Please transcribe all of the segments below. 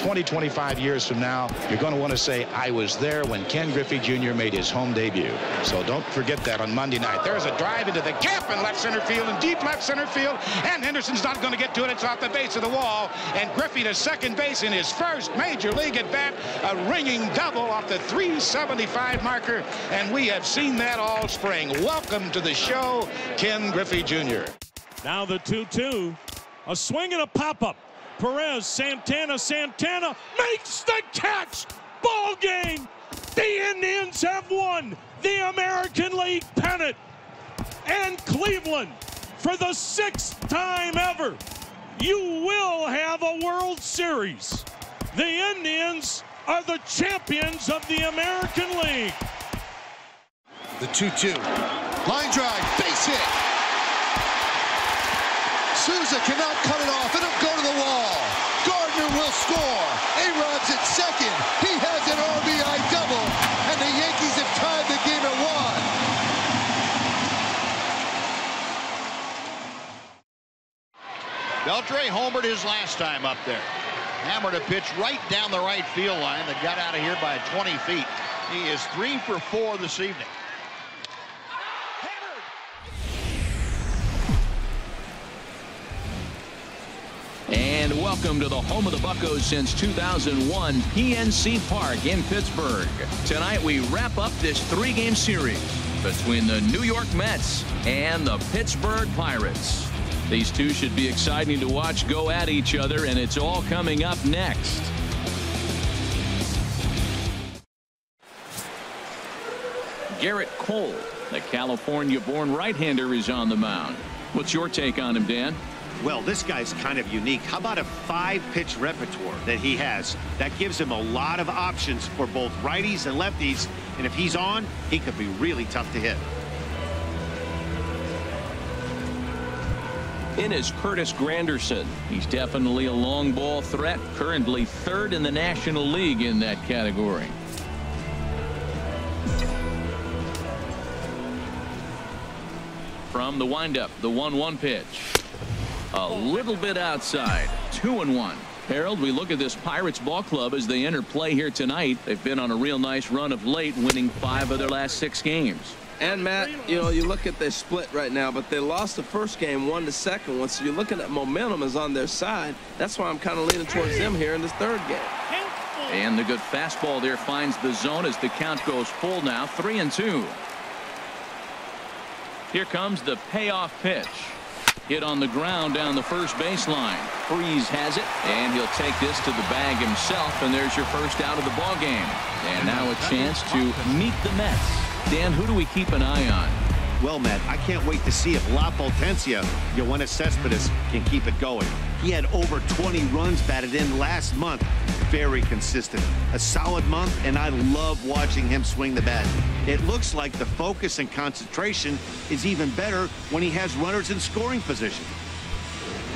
20, 25 years from now, you're going to want to say, I was there when Ken Griffey Jr. made his home debut. So don't forget that on Monday night. There's a drive into the gap in left center field and deep left center field, and Henderson's not going to get to it. It's off the base of the wall, and Griffey to second base in his first major league at bat, a ringing double off the 375 marker, and we have seen that all spring. Welcome to the show, Ken Griffey Jr. Now the 2-2. A swing and a pop-up. Perez, Santana, Santana makes the catch. Ball game. The Indians have won the American League pennant. And Cleveland, for the sixth time ever, you will have a World Series. The Indians are the champions of the American League. The 2-2. Line drive, base hit. Souza cannot cut it off. Will score. A-Rod's at second. He has an RBI double. And the Yankees have tied the game at one. Beltre homered his last time up there. Hammered a pitch right down the right field line that got out of here by 20 feet. He is three for four this evening. And welcome to the home of the Buccos since 2001, PNC Park in Pittsburgh. Tonight we wrap up this three-game series between the New York Mets and the Pittsburgh Pirates. These two should be exciting to watch go at each other, and it's all coming up next. Gerrit Cole, the California-born right-hander, is on the mound. What's your take on him, Dan? Well, this guy's kind of unique. How about a five-pitch repertoire that he has? That gives him a lot of options for both righties and lefties. And if he's on, he could be really tough to hit. In is Curtis Granderson. He's definitely a long ball threat, currently third in the National League in that category. From the windup, the 1-1 pitch. A little bit outside. Two and one. Harold, we look at this Pirates ball club as they enter play here tonight. They've been on a real nice run of late, winning five of their last six games. And Matt, you know, you look at their split right now, but they lost the first game, won the second one. So you're looking at momentum is on their side. That's why I'm kind of leaning towards them here in this third game. And the good fastball there finds the zone as the count goes full now, three and two. Here comes the payoff pitch. Hit on the ground down the first baseline. Freese has it, and he'll take this to the bag himself, and there's your first out of the ball game. And now a chance to meet the Mets. Dan, who do we keep an eye on? Well, Matt, I can't wait to see if La Potencia, Yoenis Cespedes, can keep it going. He had over 20 runs batted in last month. Very consistent. A solid month, and I love watching him swing the bat. It looks like the focus and concentration is even better when he has runners in scoring position.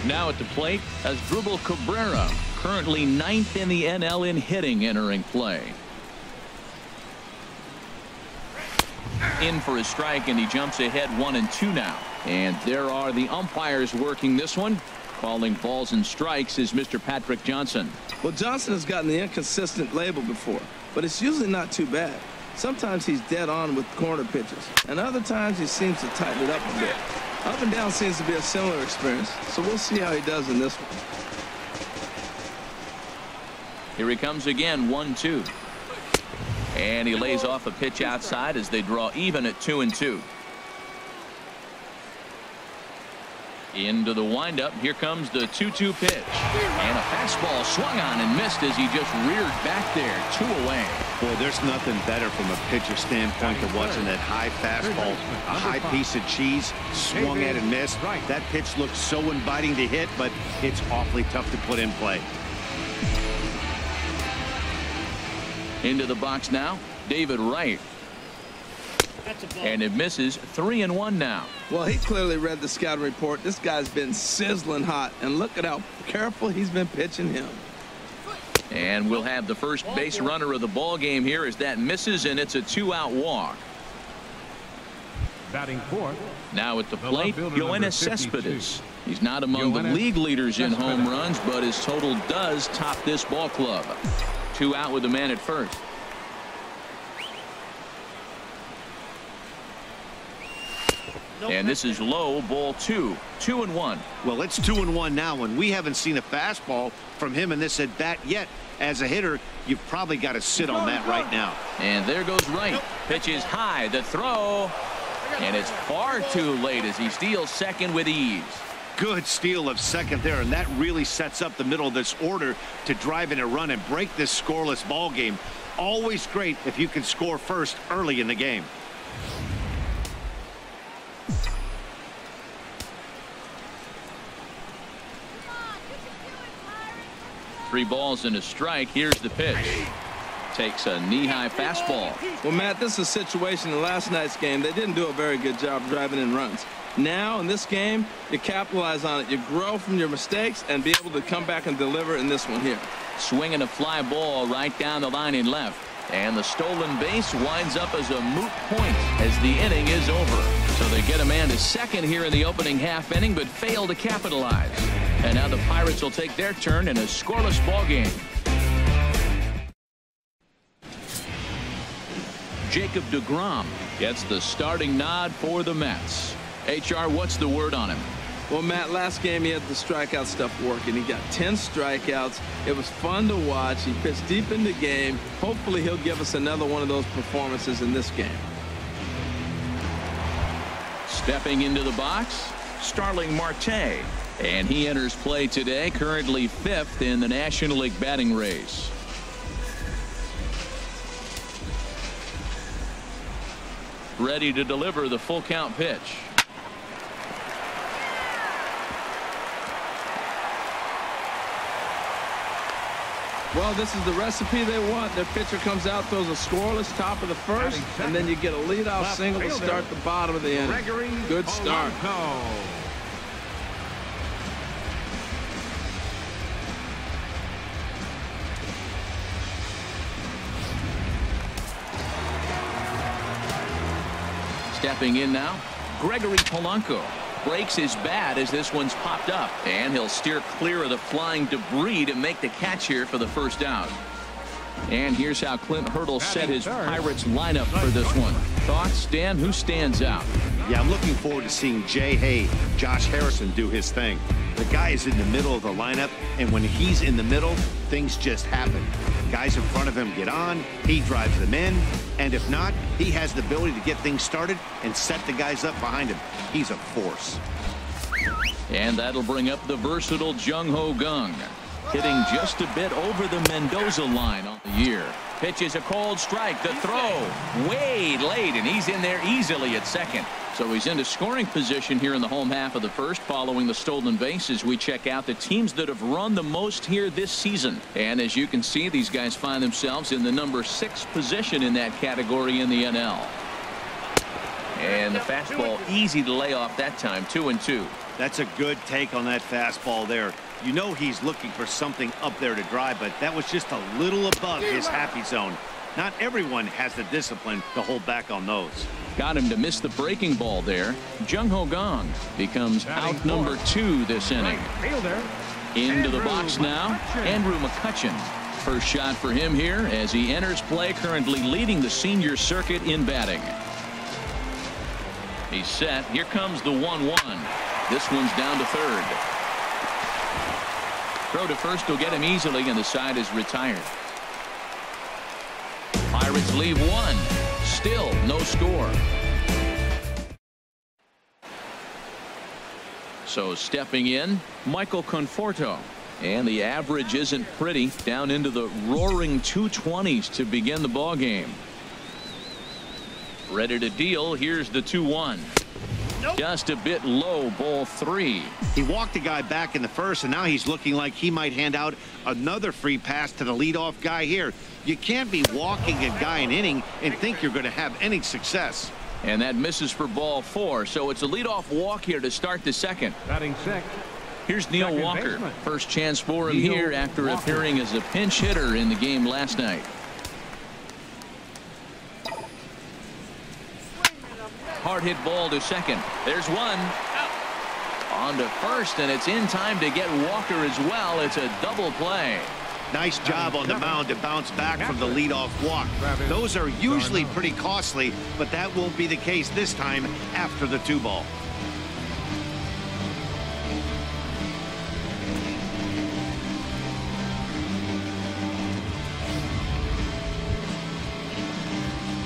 Now at the plate, Asdrubal Cabrera, currently ninth in the NL in hitting entering play. in for a strike and he jumps ahead one and two now and there are the umpires working this one calling balls and strikes is Mr. Patrick Johnson. Well Johnson has gotten the inconsistent label before but it's usually not too bad. Sometimes he's dead on with corner pitches and other times he seems to tighten it up a bit. Up and down seems to be a similar experience so we'll see how he does in this one. Here he comes again one two. And he lays off a pitch outside as they draw even at two and two. Into the windup. Here comes the 2-2 pitch. And a fastball swung on and missed as he just reared back there. Two away. Boy, there's nothing better from a pitcher standpoint than watching that high fastball, a high piece of cheese, swung at and missed. That pitch looks so inviting to hit, but it's awfully tough to put in play. Into the box now, David Wright. And it misses three and one now. Well, he clearly read the scouting report. This guy's been sizzling hot, and look at how careful he's been pitching him. And we'll have the first base runner of the ball game here as that misses, and it's a two-out walk. Batting fourth. Now at the plate, Yoenis Cespedes. He's not among the league leaders in home runs, but his total does top this ball club. Two out with the man at first. And this is low ball two two and one. Well it's two and one now and we haven't seen a fastball from him in this at bat yet. As a hitter you've probably got to sit on that right now. And there goes right. Pitch is high. The throw. And it's far too late as he steals second with ease. Good steal of second there and that really sets up the middle of this order to drive in a run and break this scoreless ball game. Always great if you can score first early in the game. Three balls and a strike. Here's the pitch. Takes a knee-high fastball. Well, Matt, this is a situation in last night's game. They didn't do a very good job driving in runs. Now, in this game, you capitalize on it. You grow from your mistakes and be able to come back and deliver in this one here. Swinging a fly ball right down the line in left. And the stolen base winds up as a moot point as the inning is over. So they get a man to second here in the opening half inning, but fail to capitalize. And now the Pirates will take their turn in a scoreless ball game. Jacob deGrom gets the starting nod for the Mets. HR, what's the word on him? Well, Matt, last game he had the strikeout stuff working. He got 10 strikeouts. It was fun to watch. He pitched deep in the game. Hopefully he'll give us another one of those performances in this game. Stepping into the box, Starling Marte. And he enters play today, currently fifth in the National League batting race. Ready to deliver the full count pitch. Well, this is the recipe they want. Their pitcher comes out, throws a scoreless top of the first, and then you get a leadoff single to start the bottom of the inning. Good start. Stepping in now, Gregory Polanco breaks his bat as this one's popped up. And he'll steer clear of the flying debris to make the catch here for the first out. And here's how Clint Hurdle set his Pirates lineup for this one. Thoughts, Dan? Who stands out? Yeah, I'm looking forward to seeing Jay Hay, Josh Harrison do his thing. The guy is in the middle of the lineup, and when he's in the middle, things just happen. Guys in front of him get on, he drives them in, and if not, he has the ability to get things started and set the guys up behind him. He's a force. And that'll bring up the versatile Jung Ho Kang hitting just a bit over the Mendoza line on the year. Pitches a cold strike. The throw way late, and he's in there easily at second. So he's into scoring position here in the home half of the first following the stolen bases. we check out the teams that have run the most here this season. And as you can see, these guys find themselves in the number six position in that category in the NL. And the fastball easy to lay off that time, two and two. That's a good take on that fastball there. You know he's looking for something up there to drive, but that was just a little above his happy zone. Not everyone has the discipline to hold back on those. Got him to miss the breaking ball there. Jung Ho Kang becomes out number two this inning. Into the box now, Andrew McCutchen. First shot for him here as he enters play currently leading the senior circuit in batting. He's set. Here comes the 1-1. This one's down to third. Throw to first will get him easily, and the side is retired. Pirates leave one. Still no score. So stepping in, Michael Conforto. And the average isn't pretty. Down into the roaring 220s to begin the ball game. Ready to deal. Here's the 2-1. Just a bit low, ball three. He walked a guy back in the first, and now he's looking like he might hand out another free pass to the leadoff guy here. You can't be walking a guy an inning and think you're going to have any success. And that misses for ball four, so it's a leadoff walk here to start the second. Batting six. Here's Neil Second Walker. Baseman. First chance for him Neil here after Walker. appearing as a pinch hitter in the game last night. Hard hit ball to second. There's one. On to first, and it's in time to get Walker as well. It's a double play. Nice job on the mound to bounce back from the leadoff walk. Those are usually pretty costly, but that won't be the case this time after the two ball.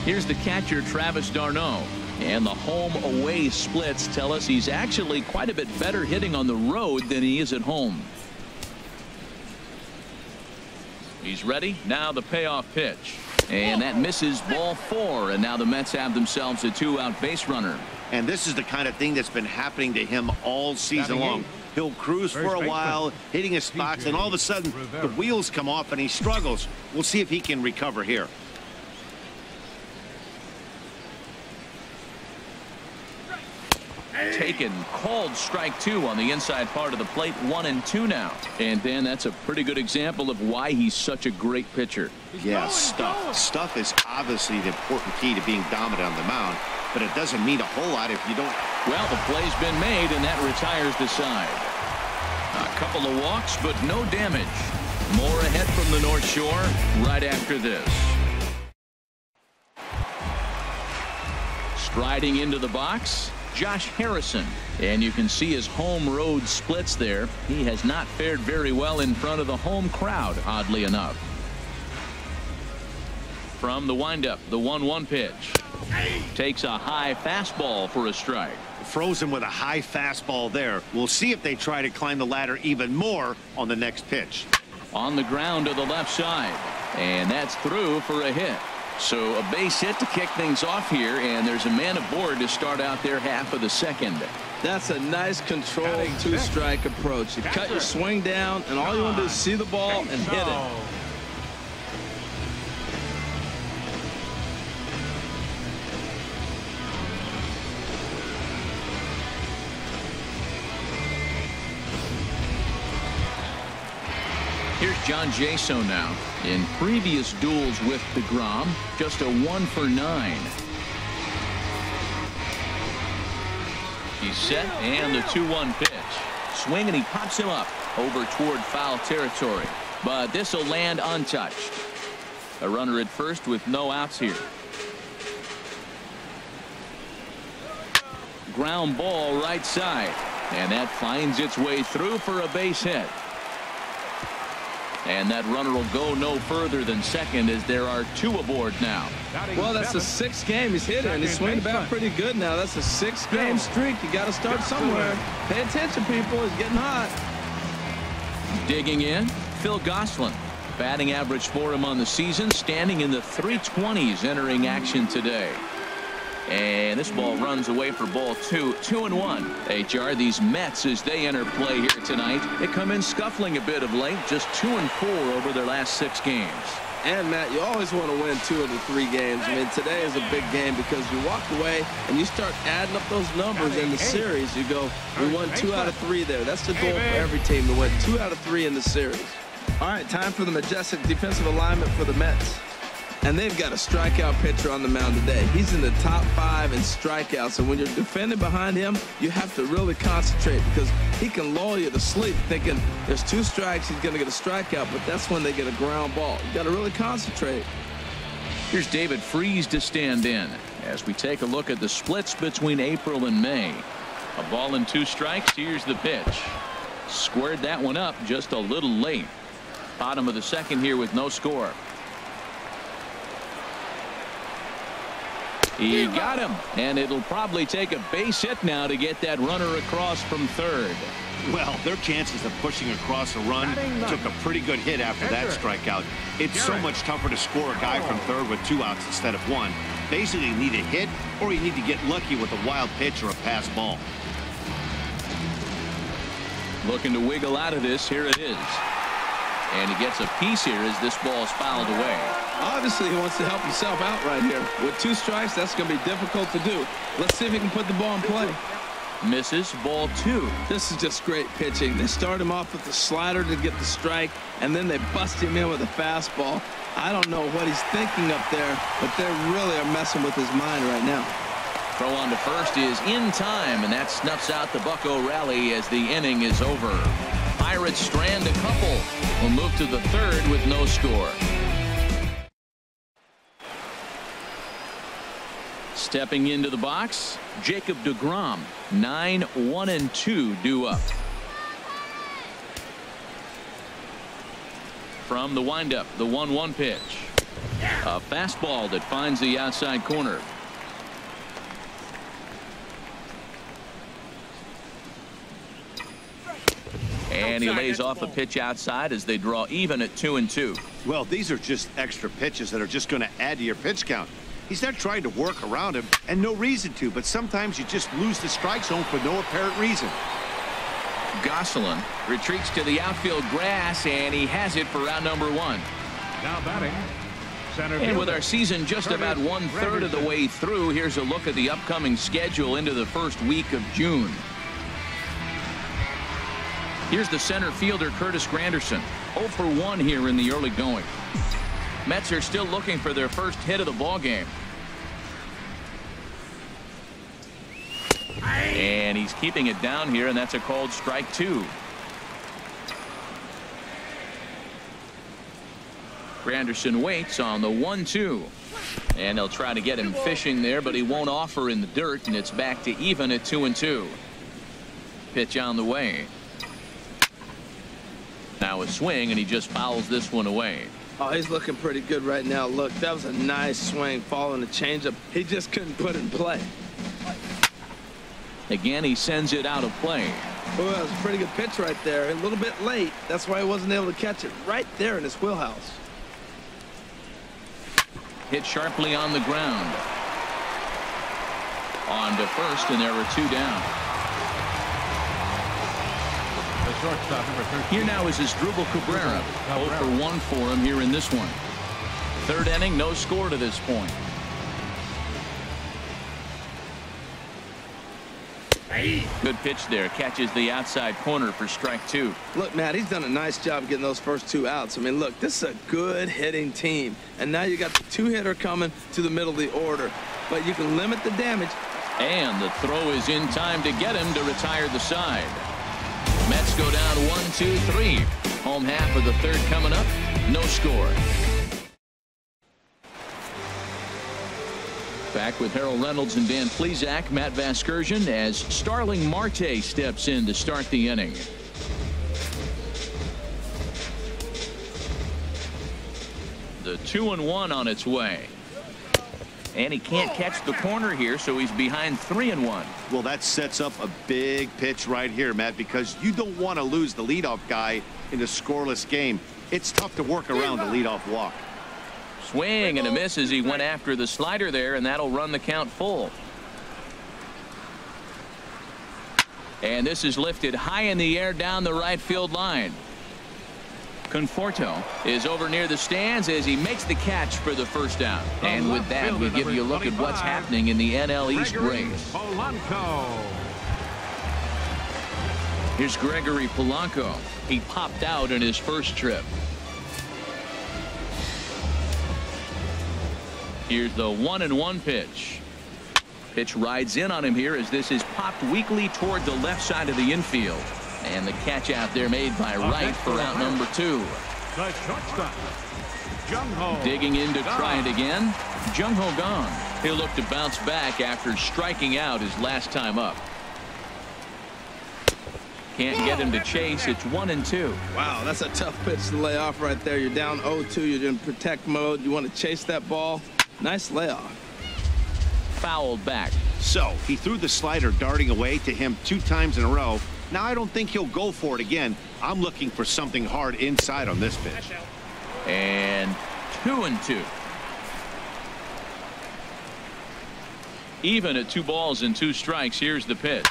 Here's the catcher, Travis d'Arnaud. And the home-away splits tell us he's actually quite a bit better hitting on the road than he is at home. He's ready. Now the payoff pitch. And that misses ball four. And now the Mets have themselves a two-out base runner. And this is the kind of thing that's been happening to him all season long. He'll cruise for a while, hitting his spots, and all of a sudden the wheels come off and he struggles. We'll see if he can recover here. Taken. Called strike two on the inside part of the plate. One and two now. And Dan, that's a pretty good example of why he's such a great pitcher. Yeah stuff. stuff is obviously the important key to being dominant on the mound but it doesn't mean a whole lot if you don't well the play's been made and that retires the side. A couple of walks but no damage. More ahead from the North Shore right after this. Striding into the box Josh Harrison. And you can see his home road splits there. He has not fared very well in front of the home crowd, oddly enough. From the windup, the 1-1 pitch. Takes a high fastball for a strike. Frozen with a high fastball there. We'll see if they try to climb the ladder even more on the next pitch. On the ground to the left side. And that's through for a hit. So a base hit to kick things off here, and there's a man aboard to start out their half of the second. That's a nice controlled two-strike approach. You cut your swing down, and all you want to do is see the ball and hit it. John Jaso now. In previous duels with deGrom, just a one for nine. He's set and the 2-1 pitch. Swing and he pops him up over toward foul territory. But this will land untouched. A runner at first with no outs here. Ground ball right side. And that finds its way through for a base hit. And that runner will go no further than second as there are two aboard now. Well, that's the sixth game he's hit and he's swinging about pretty good now. That's a six-game streak. You got to start somewhere. Pay attention, people. It's getting hot. Digging in, Phil Gosselin. Batting average for him on the season, standing in the 320s entering action today. And this ball runs away for ball two. Two and one. HR, these Mets, as they enter play here tonight, they come in scuffling a bit of late. Just two and four over their last six games. And, Matt, you always want to win two of the three games. I mean, today is a big game because you walk away and you start adding up those numbers in the series. You go, we won two out of three there. That's the goal for every team to win two out of three in the series. All right, time for the majestic defensive alignment for the Mets. And they've got a strikeout pitcher on the mound today. He's in the top five in strikeouts. And when you're defending behind him, you have to really concentrate because he can lull you to sleep thinking there's two strikes, he's going to get a strikeout, but that's when they get a ground ball. You got to really concentrate. Here's David Freese to stand in as we take a look at the splits between April and May. A ball and two strikes. Here's the pitch. Squared that one up just a little late. Bottom of the second here with no score. He got him, and it'll probably take a base hit now to get that runner across from third. Well, their chances of pushing across a run took a pretty good hit after that strikeout. It's so much tougher to score a guy from third with two outs instead of one. Basically, you need a hit, or you need to get lucky with a wild pitch or a pass ball. Looking to wiggle out of this. Here it is. And he gets a piece here as this ball is fouled away. Obviously, he wants to help himself out right here. With two strikes, that's going to be difficult to do. Let's see if he can put the ball in play. Misses ball two. This is just great pitching. They start him off with the slider to get the strike, and then they bust him in with a fastball. I don't know what he's thinking up there, but they really are messing with his mind right now. Throw on to first is in time, and that snuffs out the Bucco rally as the inning is over. Pirates strand a couple. Will move to the third with no score. Stepping into the box, Jacob deGrom. 9 1 and 2 due up. From the windup, the 1 1 pitch. A fastball that finds the outside corner. And he lays off a pitch outside as they draw even at two and two. Well, these are just extra pitches that are just going to add to your pitch count. He's not trying to work around him, and no reason to, but sometimes you just lose the strike zone for no apparent reason. Gosselin retreats to the outfield grass, and he has it for round number one. Now batting. Center and with our season just about one third of the way through, here's a look at the upcoming schedule into the first week of June. Here's the center fielder Curtis Granderson 0 for 1 here in the early going. Mets are still looking for their first hit of the ball game. And he's keeping it down here, and that's a called strike two. Granderson waits on the one two. And they'll try to get him fishing there, but he won't offer in the dirt, and it's back to even at two and two. Pitch on the way. Now a swing, and he just fouls this one away. Oh, he's looking pretty good right now. Look, that was a nice swing following the changeup. He just couldn't put it in play. Again, he sends it out of play. Oh, that was a pretty good pitch right there. A little bit late. That's why he wasn't able to catch it right there in his wheelhouse. Hit sharply on the ground. On to first, and there were two down. Shortstop number 13. Here now is Asdrubal Cabrera. 0 for 1 for him here in this one. Third inning, no score to this point. Good pitch there. Catches the outside corner for strike two. Look, Matt, he's done a nice job getting those first two outs. I mean, look, this is a good hitting team. And now you got the two-hitter coming to the middle of the order. But you can limit the damage. And the throw is in time to get him to retire the side. Mets go down one, two, three. Home half of the third coming up. No score. Back with Harold Reynolds and Dan Plesac, Matt Vasgersian as Starling Marte steps in to start the inning. The two and one on its way. And he can't catch the corner here, so he's behind three and one. Well, that sets up a big pitch right here, Matt, because you don't want to lose the leadoff guy in a scoreless game. It's tough to work around the leadoff walk. Swing and a miss as he went after the slider there, and that'll run the count full. And this is lifted high in the air down the right field line. Conforto is over near the stands as he makes the catch for the first down. And with that, we give you a look at what's happening in the NL East race. Here's Gregory Polanco. He popped out in his first trip. Here's the one and one pitch. Pitch rides in on him here as this is popped weakly toward the left side of the infield. And the catch out there made by Wright for out number two. The shortstop, Jung Ho. Digging in to try it again. Jung Ho Kang. He'll look to bounce back after striking out his last time up. Can't get him to chase. It's one and two. Wow, that's a tough pitch to lay off right there. You're down 0-2. You're in protect mode. You want to chase that ball. Nice layoff. Fouled back. So he threw the slider darting away to him two times in a row. Now I don't think he'll go for it again. I'm looking for something hard inside on this pitch. And two and two. Even at two balls and two strikes. Here's the pitch.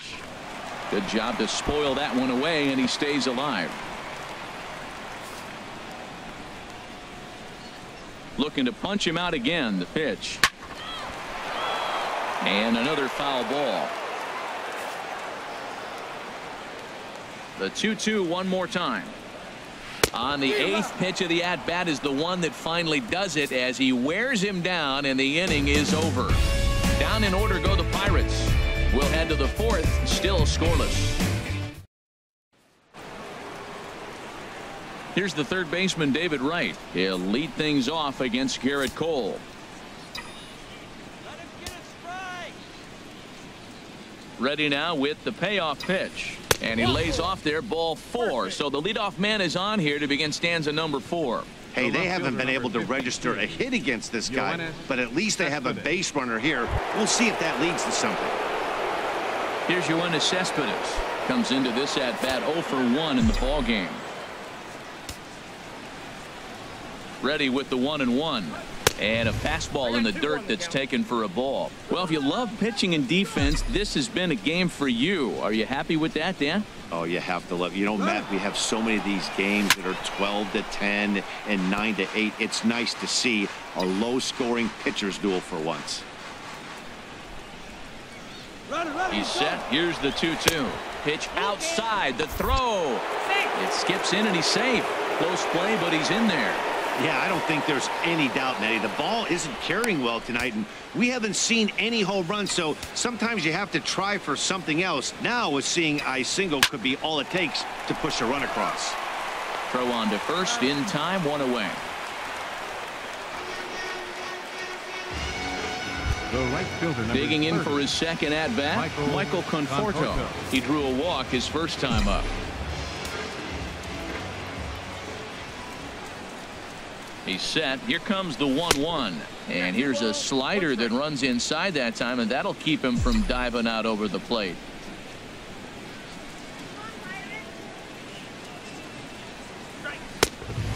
Good job to spoil that one away, and he stays alive. Looking to punch him out again. The pitch. And another foul ball. The 2-2 one more time. On the eighth pitch of the at-bat is the one that finally does it as he wears him down and the inning is over. Down in order go the Pirates. We'll head to the fourth, still scoreless. Here's the third baseman, David Wright. He'll lead things off against Gerrit Cole. Ready now with the payoff pitch. And he lays off there, ball four. So the leadoff man is on here to begin stanza number four. Hey, they haven't been able to register a hit against this guy, but at least they have a base runner here. We'll see if that leads to something. Here's Yoenis Cespedes. Comes into this at bat 0 for 1 in the ball game. Ready with the one and one. And a fastball in the dirt that's taken for a ball. Well, if you love pitching and defense, this has been a game for you. Are you happy with that, Dan? Oh, you have to love. You know, Matt, we have so many of these games that are 12 to 10 and 9 to 8. It's nice to see a low-scoring pitcher's duel for once. He's set. Here's the 2-2. Pitch outside. The throw. It skips in and he's safe. Close play, but he's in there. Yeah, I don't think there's any doubt, Nettie. The ball isn't carrying well tonight, and we haven't seen any home runs, so sometimes you have to try for something else. Now, with seeing I single could be all it takes to push a run across. Throw on to first in time, one away. Right fielder, Digging in for his second at bat, Michael, Michael Conforto. Conforto. He drew a walk his first time up. He's set. Here comes the 1-1. And here's a slider that runs inside that time, and that'll keep him from diving out over the plate.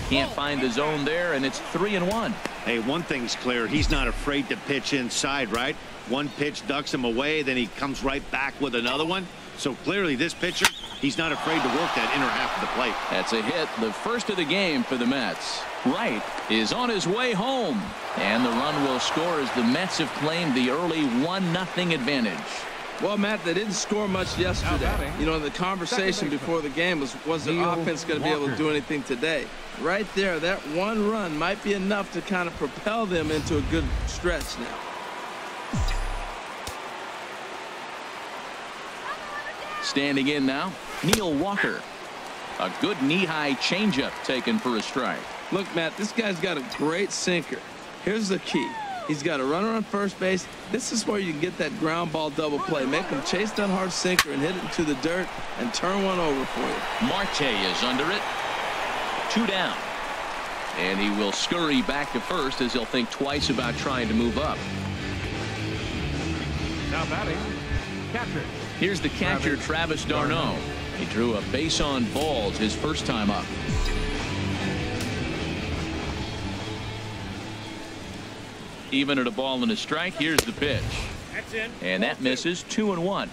Can't oh. find the zone there, and it's 3 and one. Hey, one thing's clear. He's not afraid to pitch inside, right? One pitch ducks him away, then he comes right back with another one. So clearly this pitcher, he's not afraid to work that inner half of the plate. That's a hit, the first of the game for the Mets. Wright is on his way home. And the run will score as the Mets have claimed the early 1-0 advantage. Well, Matt, they didn't score much yesterday. You know, the conversation before the game was, was the offense going to be able to do anything today? Right there, that one run might be enough to kind of propel them into a good stretch now. Standing in now, Neil Walker. A good knee-high changeup taken for a strike. Look, Matt, this guy's got a great sinker. Here's the key. He's got a runner on first base. This is where you can get that ground ball double play. Make him chase that hard sinker and hit it into the dirt and turn one over for you. Marte is under it. Two down. And he will scurry back to first as he'll think twice about trying to move up. Now batting, catcher. Here's the catcher, Travis, Travis d'Arnaud. He drew a base on balls his first time up. Even at a ball and a strike, here's the pitch. And that misses two and one.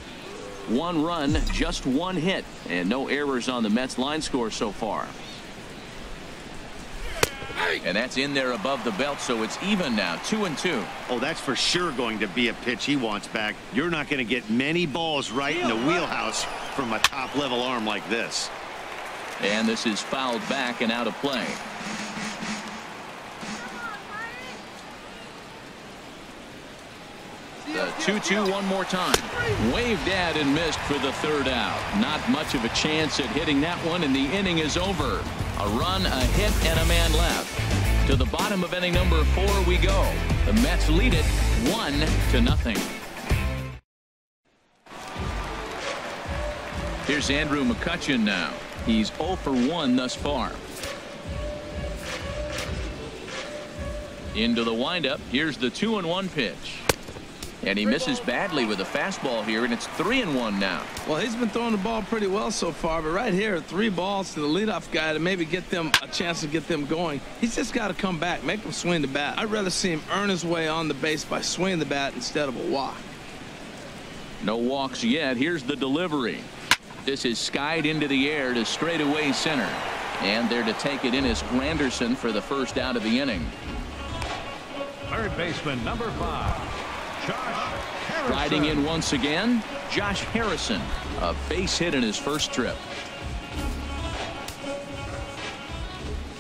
One run, just one hit, and no errors on the Mets line score so far. And that's in there above the belt, so it's even now, two and two. Oh, that's for sure going to be a pitch he wants back. You're not going to get many balls right in the wheelhouse from a top-level arm like this. And this is fouled back and out of play. The 2-2 one more time. Waved at and missed for the third out. Not much of a chance at hitting that one, and the inning is over. A run, a hit, and a man left. To the bottom of inning number four we go. The Mets lead it one to nothing. Here's Andrew McCutchen now. He's 0 for 1 thus far. Into the windup. Here's the 2 and 1 pitch. And he misses badly with a fastball here, and it's three and one now. Well, he's been throwing the ball pretty well so far, but right here, three balls to the leadoff guy to maybe get them a chance to get them going. He's just got to come back, make them swing the bat. I'd rather see him earn his way on the base by swinging the bat instead of a walk. No walks yet. Here's the delivery. This is skied into the air to straightaway center. And there to take it in is Granderson for the first out of the inning. Third baseman, number five. Riding in once again, Josh Harrison. A base hit in his first trip.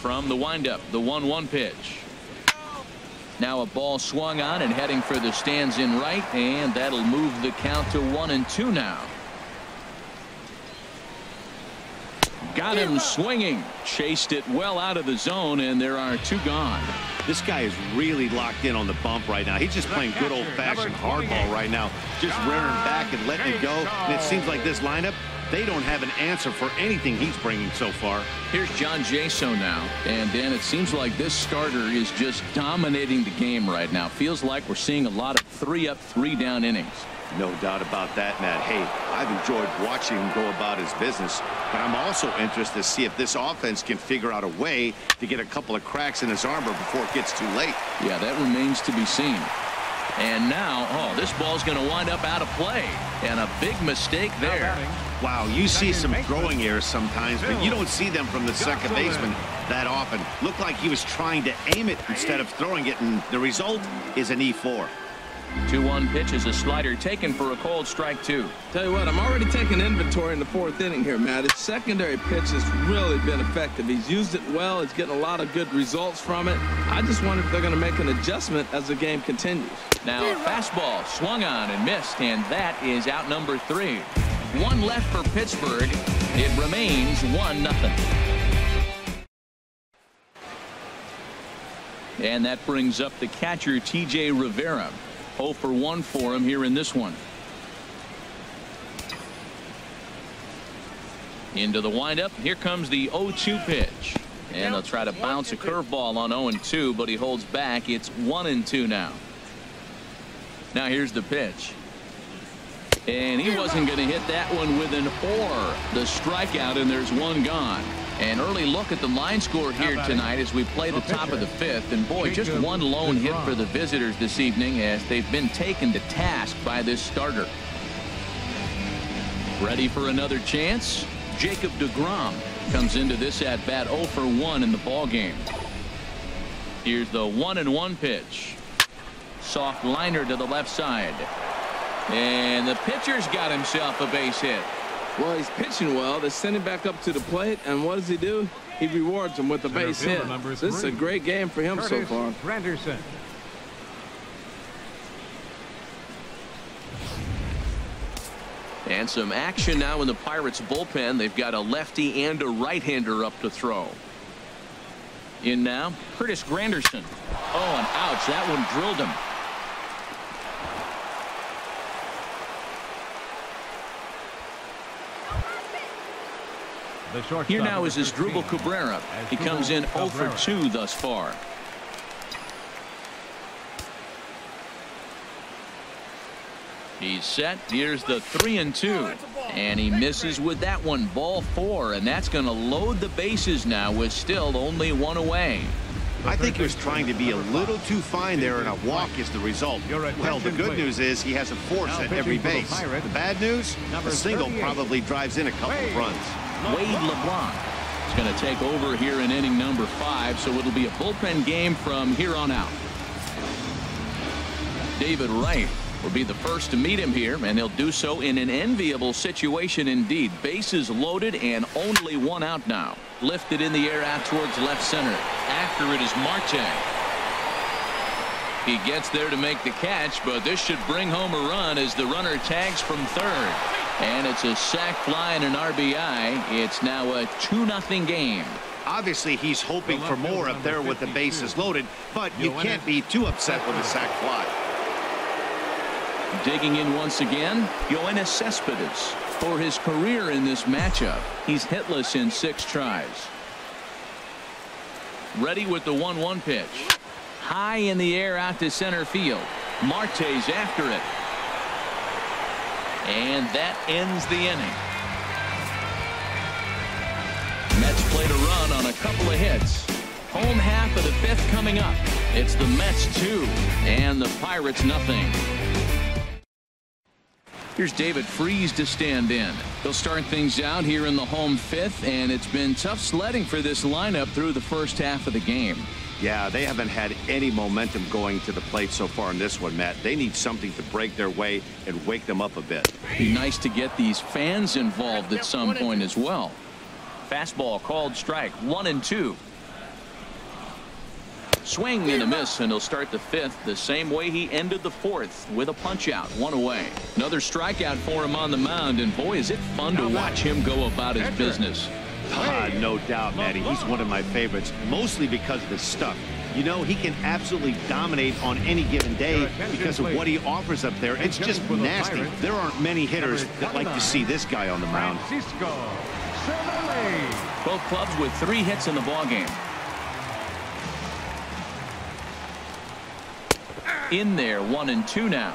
From the windup, the 1-1 pitch. Now a ball swung on and heading for the stands in right, and that'll move the count to one and two now. Got him swinging. Chased it well out of the zone, and there are two gone. This guy is really locked in on the bump right now. He's just playing good old-fashioned hardball right now. Just rearing back and letting it go. And it seems like this lineup, they don't have an answer for anything he's bringing so far. Here's John Jaso now. And Dan, it seems like this starter is just dominating the game right now. Feels like we're seeing a lot of three up, three down innings. No doubt about that, Matt. Hey, I've enjoyed watching him go about his business, but I'm also interested to see if this offense can figure out a way to get a couple of cracks in his armor before it gets too late. Yeah, that remains to be seen. And now, oh, this ball's going to wind up out of play. And a big mistake there. Wow, you see some throwing errors sometimes, but you don't see them from the second baseman that often. Looked like he was trying to aim it instead of throwing it, and the result is an E4. 2-1 pitch is a slider taken for a cold strike two. Tell you what, I'm already taking inventory in the fourth inning here, Matt. His secondary pitch has really been effective. He's used it well. He's getting a lot of good results from it. I just wonder if they're going to make an adjustment as the game continues. Now fastball swung on and missed, and that is out number three. One left for Pittsburgh. It remains one nothing. And that brings up the catcher T.J. Rivera. 0 for 1 for him here in this one. Into the windup. Here comes the 0-2 pitch. And they'll try to bounce a curveball on 0-2, but he holds back. It's 1-2 now. Now here's the pitch. And he wasn't going to hit that one with an or. The strikeout, and there's one gone. An early look at the line score here tonight as we play the top of the fifth. And boy, just one lone hit for the visitors this evening as they've been taken to task by this starter. Ready for another chance? Jacob deGrom comes into this at bat 0 for 1 in the ball game. Here's the 1 and 1 pitch. Soft liner to the left side. And the pitcher's got himself a base hit. Well, he's pitching well. They send him back up to the plate, and what does he do? He rewards him with a base hit. This is a great game for him so far. Granderson. And some action now in the Pirates bullpen. They've got a lefty and a right-hander up to throw. In now, Curtis Granderson. Oh, and ouch, that one drilled him. Here now is Asdrubal Cabrera. He comes in 0 for 2 thus far. He's set. Here's the 3 and 2. And he misses with that one. Ball four. And that's going to load the bases now with still only one away. I think he was trying to be a little too fine there, and a walk is the result. Well, the good news is he has a force at every base. The bad news, a single probably drives in a couple of runs. Wade LeBlanc is going to take over here in inning number five, so it'll be a bullpen game from here on out. David Wright will be the first to meet him here, and he'll do so in an enviable situation indeed. Bases loaded and only one out now. Lifted in the air out towards left center. After it is Marte. He gets there to make the catch, but this should bring home a run as the runner tags from third. And it's a sac fly and an RBI. It's now a 2-0 game. Obviously, he's hoping for more up there with the bases loaded, but you can't be too upset with a sac fly. Digging in once again, Yoenis Cespedes. For his career in this matchup, he's hitless in six tries. Ready with the 1-1 pitch. High in the air out to center field. Marte's after it. And that ends the inning. Mets played a run on a couple of hits. Home half of the fifth coming up. It's the Mets two and the Pirates nothing. Here's David Freese to stand in. He'll start things out here in the home fifth, and it's been tough sledding for this lineup through the first half of the game. Yeah, they haven't had any momentum going to the plate so far in this one, Matt. They need something to break their way and wake them up a bit. Be nice to get these fans involved at some point as well. Fastball called strike one and two. Swing and a miss, and he'll start the fifth the same way he ended the fourth with a punch out, one away. Another strikeout for him on the mound, and boy, is it fun to watch him go about his business. Ah, no doubt, Matty. He's one of my favorites, mostly because of his stuff. You know, he can absolutely dominate on any given day because of what he offers up there. It's just nasty. There aren't many hitters that like to see this guy on the mound. Both clubs with three hits in the ballgame. In there, one and two now.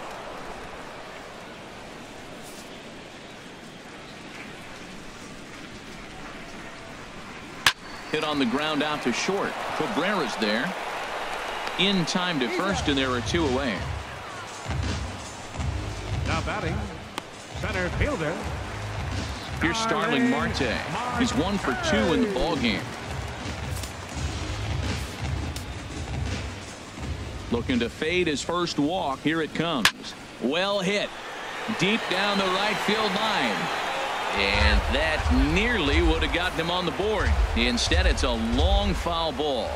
Hit on the ground out to short. Cabrera's there. In time to first, and there are two away. Now batting, center fielder. Here's Starling Marte. He's one for two in the ball game. Looking to fade his first walk. Here it comes. Well hit. Deep down the right field line. And that nearly would have gotten him on the board. Instead, it's a long foul ball.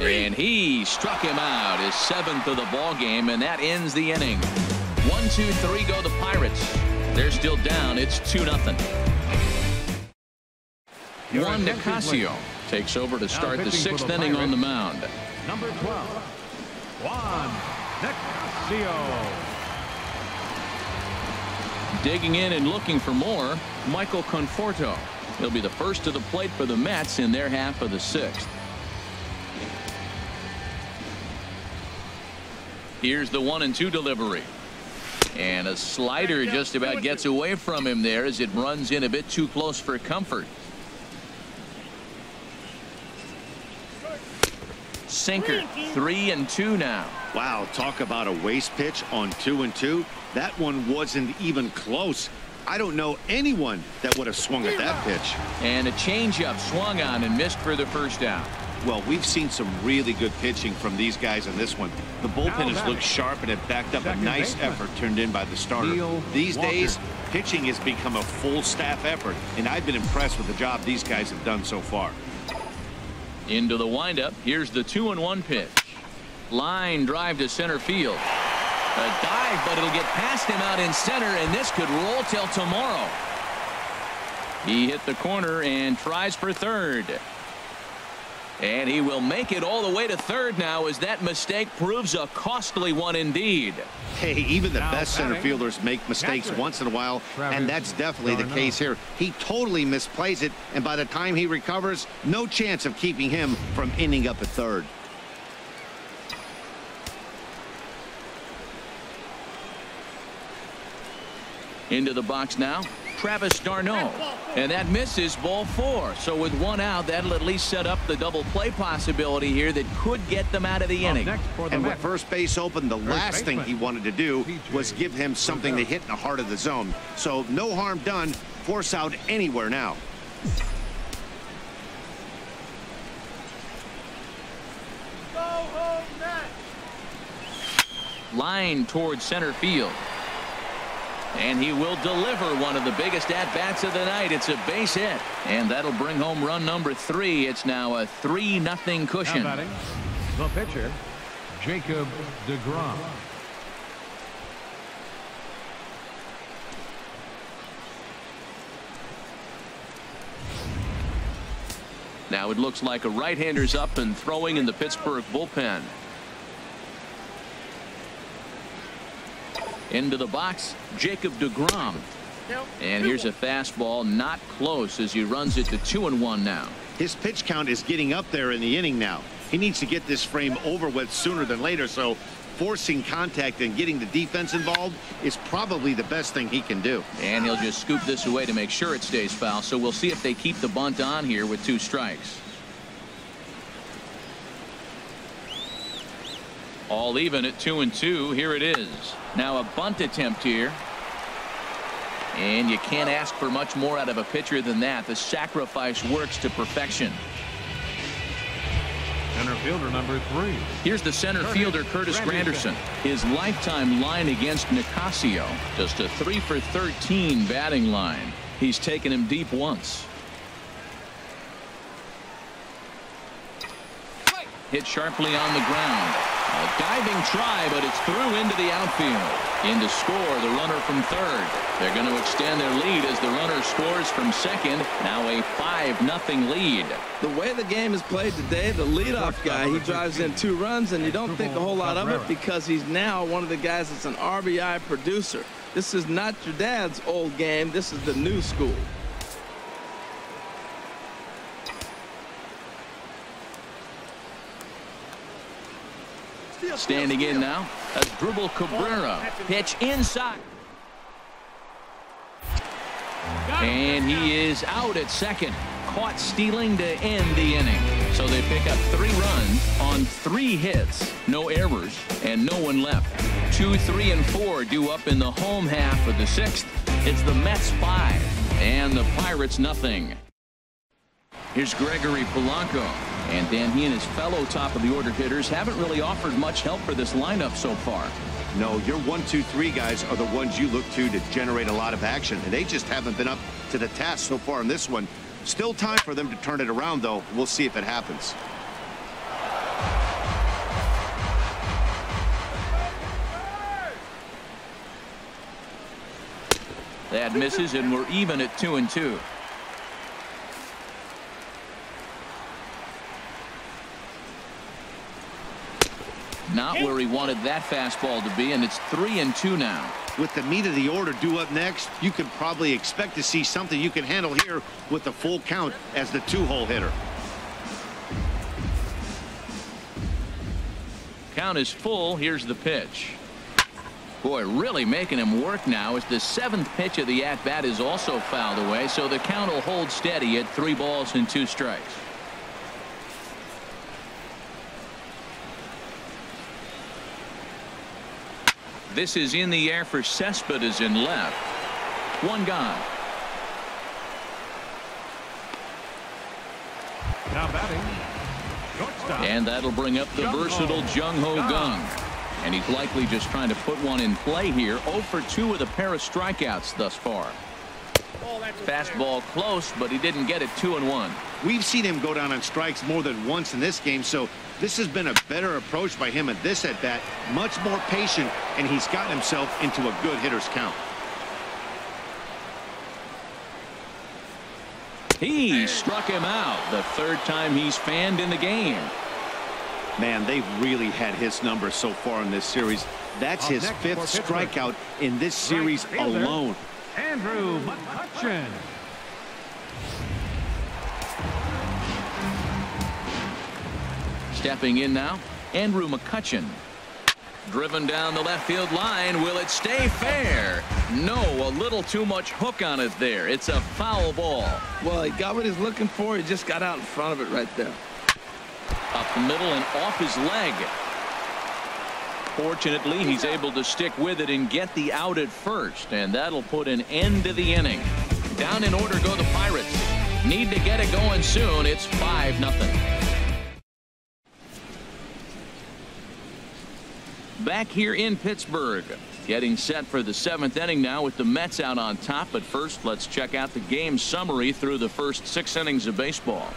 And he struck him out his seventh of the ball game, and that ends the inning. One, two, three go the Pirates. They're still down. It's 2 nothing. Juan Nicasio takes over to start the sixth inning on the mound. Number 12, Juan Nicasio. Digging in and looking for more, Michael Conforto. He'll be the first to the plate for the Mets in their half of the sixth. Here's the one and two delivery. And a slider just about gets away from him there as it runs in a bit too close for comfort. Sinker, three and two now. Wow, talk about a waste pitch on two and two. That one wasn't even close. I don't know anyone that would have swung at that pitch. And a changeup swung on and missed for the first out. Well, we've seen some really good pitching from these guys in this one. The bullpen has looked sharp and it backed up a nice effort turned in by the starter. These days, pitching has become a full staff effort, and I've been impressed with the job these guys have done so far. Into the windup. Here's the two and one pitch. Line drive to center field. A dive, but it'll get past him out in center, and this could roll till tomorrow. He hit the corner and tries for third. And he will make it all the way to third now as that mistake proves a costly one indeed. Hey, even the best center fielders make mistakes once in a while, and that's definitely the case here. He totally misplays it, and by the time he recovers, no chance of keeping him from ending up at third. Into the box now. Travis d'Arnaud. And that misses ball four. So with one out, that'll at least set up the double play possibility here that could get them out of the inning. And with first base open, the last thing he wanted to do was give him something to hit in the heart of the zone. So no harm done. Force out anywhere now. Line towards center field. And he will deliver one of the biggest at-bats of the night. It's a base hit. And that'll bring home run number three. It's now a 3-nothing cushion. Now batting, the pitcher, Jacob deGrom. Now it looks like a right-hander's up and throwing in the Pittsburgh bullpen. Into the box, Jacob deGrom. And here's a fastball not close as he runs it to two and one now. His pitch count is getting up there in the inning now. He needs to get this frame over with sooner than later, so forcing contact and getting the defense involved is probably the best thing he can do. And he'll just scoop this away to make sure it stays foul. So we'll see if they keep the bunt on here with two strikes. All even at two and two. Here it is. Now a bunt attempt here. And you can't ask for much more out of a pitcher than that. The sacrifice works to perfection. Center fielder number three. Here's the center fielder Curtis Granderson. His lifetime line against Nicasio. Just a 3 for 13 batting line. He's taken him deep once. hit sharply on the ground. A diving try, but it's through into the outfield. In to score, the runner from third. They're going to extend their lead as the runner scores from second. Now a 5-0 lead. The way the game is played today, the leadoff guy, he drives in two runs, and you don't think a whole lot of it because he's now one of the guys that's an RBI producer. This is not your dad's old game. This is the new school. Standing in now, Asdrubal Cabrera. Pitch inside. And he is out at second. Caught stealing to end the inning. So they pick up three runs on three hits. No errors and no one left. Two, three, and four due up in the home half of the sixth. It's the Mets five and the Pirates nothing. Here's Gregory Polanco. And Dan, he and his fellow top of the order hitters haven't really offered much help for this lineup so far. No, your one, two, three guys are the ones you look to to generate a lot of action, and they just haven't been up to the task so far in this one. Still time for them to turn it around, though. We'll see if it happens. That misses, and we're even at two and two. Not where he wanted that fastball to be, and it's three and two now. With the meat of the order due up next, you can probably expect to see something you can handle here with the full count as the two-hole hitter. Count is full. Here's the pitch. Boy, really making him work now as the seventh pitch of the at-bat is also fouled away, so the count will hold steady at three balls and two strikes. This is in the air for Cespedes in left. One gone. Now batting. Shortstop. And that'll bring up the Jung versatile Jung Ho Kang. Kang. And he's likely just trying to put one in play here. 0 for 2 with a pair of strikeouts thus far. Fastball close, but he didn't get it 2 and 1. We've seen him go down on strikes more than once in this game, so this has been a better approach by him at this at-bat. Much more patient, and he's gotten himself into a good hitter's count. He struck him out the third time he's fanned in the game. Man, they've really had his number so far in this series. That's Up his fifth strikeout in this series Right alone. Andrew McCutchen. Stepping in now, Andrew McCutchen. Driven down the left field line. Will it stay fair? No, a little too much hook on it there. It's a foul ball. Well, he got what he's looking for. He just got out in front of it right there. Up the middle and off his leg. Fortunately, he's able to stick with it and get the out at first, and that'll put an end to the inning. Down in order go the Pirates. Need to get it going soon. It's 5 nothing. Back here in Pittsburgh. Getting set for the seventh inning now with the Mets out on top. But first, let's check out the game summary through the first six innings of baseball.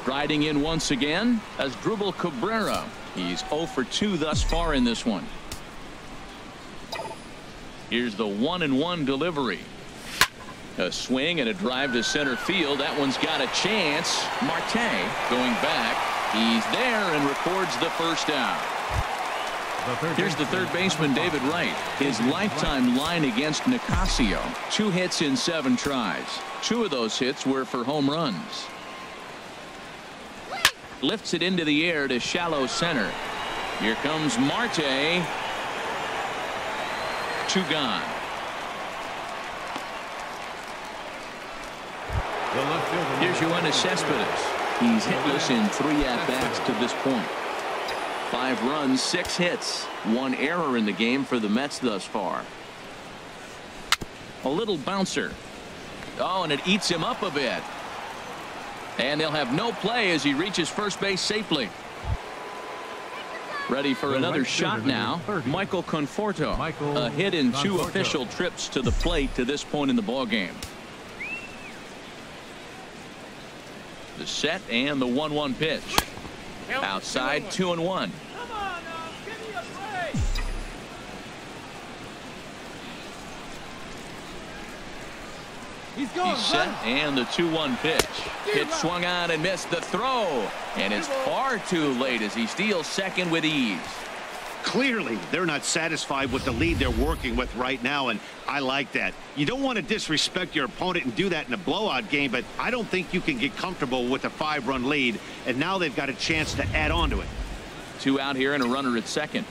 Striding in once again Asdrubal Cabrera. He's 0 for 2 thus far in this one. Here's the one and one delivery. A swing and a drive to center field. That one's got a chance. Marte going back. He's there and records the first down. Here's the third baseman, David Wright. His lifetime line against Nicasio. Two hits in seven tries. Two of those hits were for home runs. Lifts it into the air to shallow center. Here comes Marte. Two gone. The left fielder. Here's Yoenis Cespedes. He's hitless in three at-bats to this point. Five runs, six hits, one error in the game for the Mets thus far. A little bouncer. Oh, and it eats him up a bit. And they'll have no play as he reaches first base safely. Ready for another shot now. Michael Conforto. Michael a hit in two official trips to the plate to this point in the ball game. The set and the 1-1 pitch. Outside, two and one. He's going. He's set and the 2-1 pitch. Pitch swung on and missed the throw. And it's far too late as he steals second with ease. Clearly, they're not satisfied with the lead they're working with right now, and I like that. You don't want to disrespect your opponent and do that in a blowout game, but I don't think you can get comfortable with a five-run lead, and now they've got a chance to add on to it. Two out here and a runner at second.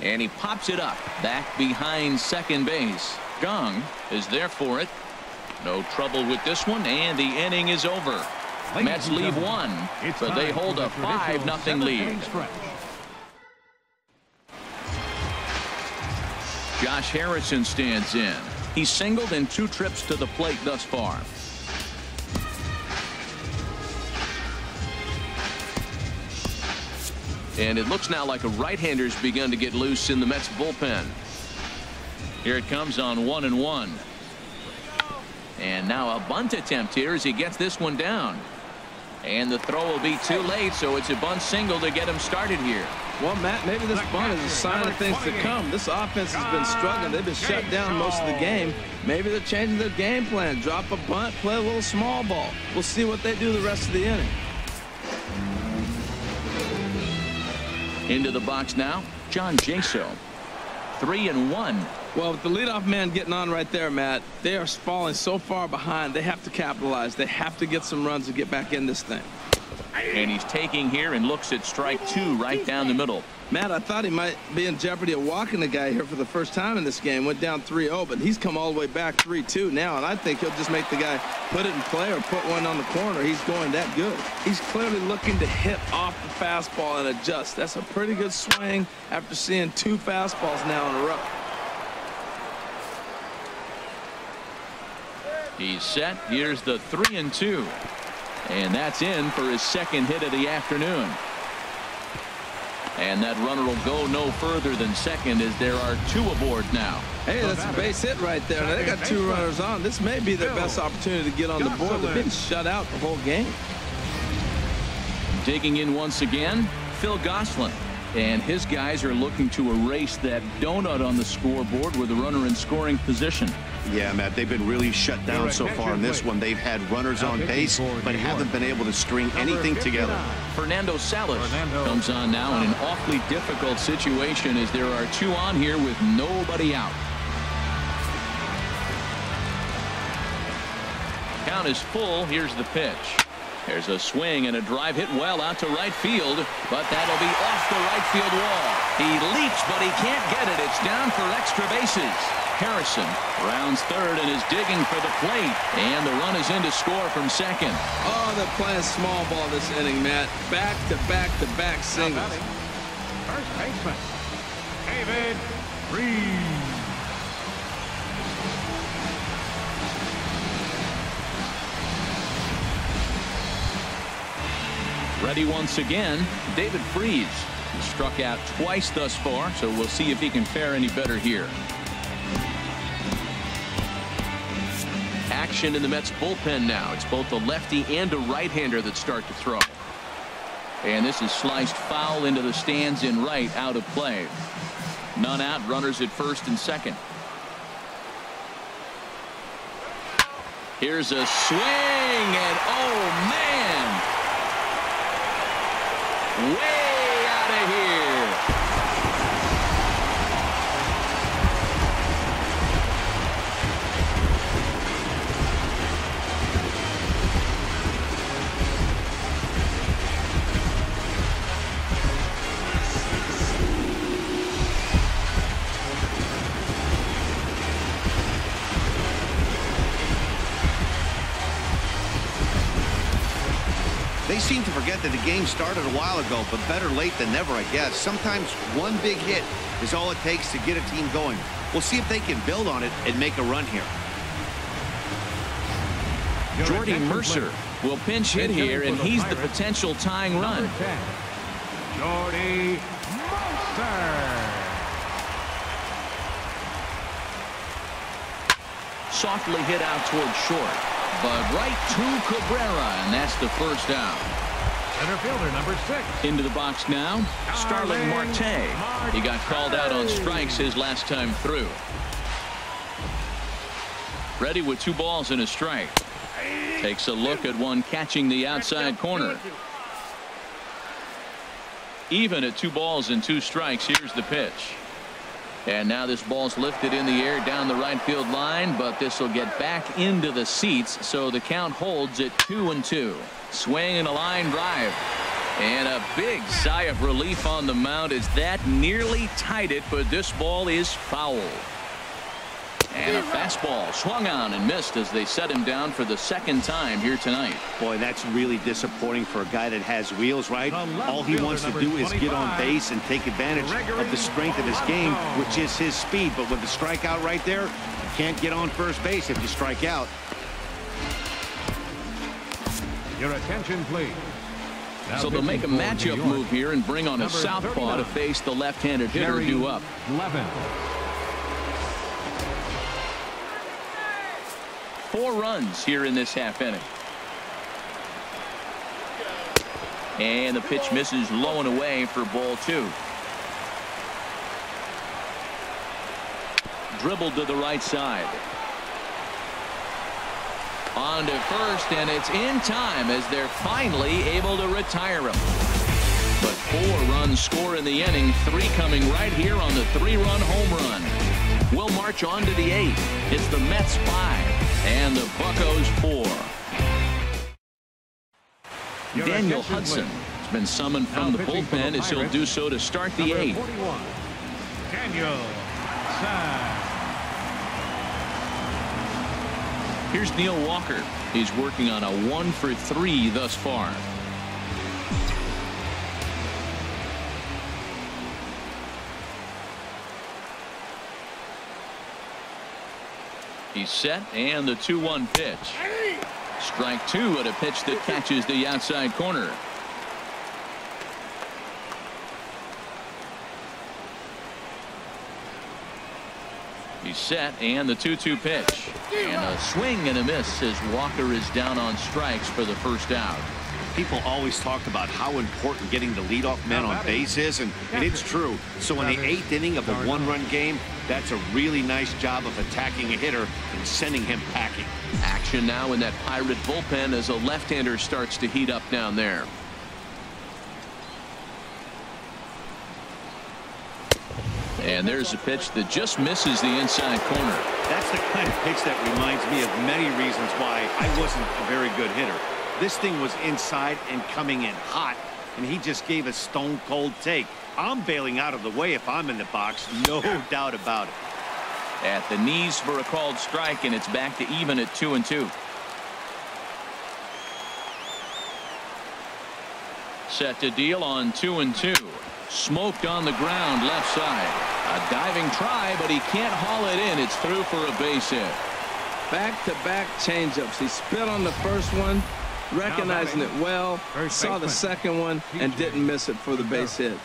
And he pops it up back behind second base. Kang is there for it. No trouble with this one, and the inning is over. Mets leave one, but they hold a 5 nothing lead. Josh Harrison stands in. He's singled in two trips to the plate thus far. And it looks now like a right-hander's begun to get loose in the Mets bullpen. Here it comes on one and one. And now a bunt attempt here as he gets this one down. And the throw will be too late, so it's a bunt single to get him started here. Well, Matt, maybe this bunt is a sign of things to come. This offense has been struggling. They've been shut down most of the game. Maybe they're changing their game plan. Drop a bunt, play a little small ball. We'll see what they do the rest of the inning. Into the box now, John Jaso. Three and one. Well, with the leadoff man getting on right there, Matt, they are falling so far behind. They have to capitalize. They have to get some runs to get back in this thing. And he's taking here and looks at strike two right down the middle. Matt, I thought he might be in jeopardy of walking the guy here for the first time in this game. Went down 3-0, but he's come all the way back 3-2 now, and I think he'll just make the guy put it in play or put one on the corner. He's going that good. He's clearly looking to hit off the fastball and adjust. That's a pretty good swing after seeing two fastballs now in a row. He's set. Here's the three and two. And that's in for his second hit of the afternoon. And that runner will go no further than second as there are two aboard now. Hey, that's a base hit right there. Now, they got two runners on. This may be their best opportunity to get on the board. They've been shut out the whole game. Digging in once again, Phil Gosselin. And his guys are looking to erase that donut on the scoreboard with a runner in scoring position. Yeah, Matt, they've been really shut down so far in this one. They've had runners on base, but haven't been able to string anything together. Fernando Salas comes on now in an awfully difficult situation as there are two on here with nobody out. Count is full. Here's the pitch. There's a swing and a drive hit well out to right field, but that'll be off the right field wall. He leaps, but he can't get it. It's down for extra bases. Harrison rounds third and is digging for the plate. And the run is in to score from second. Oh, they're playing small ball this inning, Matt. Back to back to back singles. First baseman, David Freese. Ready once again, David Freese. He struck out twice thus far, so we'll see if he can fare any better here. Action in the Mets bullpen now. It's both a lefty and a right-hander that start to throw. And this is sliced foul into the stands in right out of play. None out runners at first and second. Here's a swing and oh man way game started a while ago, but better late than never, I guess. Sometimes one big hit is all it takes to get a team going. We'll see if they can build on it and make a run here. Jordy Mercer will pinch hit here, and he's the potential tying run. Jordy Mercer. softly hit out towards short. But right to Cabrera, and that's the first out. Center fielder number six. Into the box now, Starling Marte. He got called out on strikes his last time through. Ready with two balls and a strike. Takes a look at one catching the outside corner. Even at two balls and two strikes, here's the pitch. And now this ball's lifted in the air down the right field line, but this will get back into the seats, so the count holds at two and two. Swing and a line drive. And a big sigh of relief on the mound as that nearly tied it, but this ball is foul. And a fastball swung on and missed as they set him down for the second time here tonight. Boy, that's really disappointing for a guy that has wheels, right? All he wants to do is get on base and take advantage of the strength of his game, which is his speed. But with the strikeout right there, you can't get on first base if you strike out. Your attention, please. Now So they'll make a matchup move here and bring on a number southpaw to face the left-handed hitter due up. Levin. Four runs here in this half inning. And the pitch misses low and away for ball two. Dribbled to the right side. On to first, and it's in time as they're finally able to retire him. But four runs score in the inning, three coming right here on the three-run home run. We'll march on to the eighth. It's the Mets five and the Buccos four. Your Daniel Hudson has been summoned Now from the for the bullpen as he'll do so to start the eighth. 41, Daniel Hudson. Here's Neil Walker. He's working on a one for three thus far. He's set and the 2-1 pitch. Strike two at a pitch that catches the outside corner. He's set and the 2-2 pitch. And a swing and a miss as Walker is down on strikes for the first out. People always talked about how important getting the leadoff man on base is, and, and it's true. So in the eighth inning of a one-run game, that's a really nice job of attacking a hitter and sending him packing. Action now in that Pirate bullpen as a left-hander starts to heat up down there. And there's a pitch that just misses the inside corner. That's the kind of pitch that reminds me of many reasons why I wasn't a very good hitter. This thing was inside and coming in hot, and he just gave a stone cold take. I'm bailing out of the way if I'm in the box, no doubt about it. At the knees for a called strike, and it's back to even at two and two. Set to deal on two and two. Smoked on the ground left side. A diving try, but he can't haul it in. It's through for a base hit. Back-to-back changeups. He spit on the first one, recognizing it well, First saw the second one, and didn't miss it for the base hit.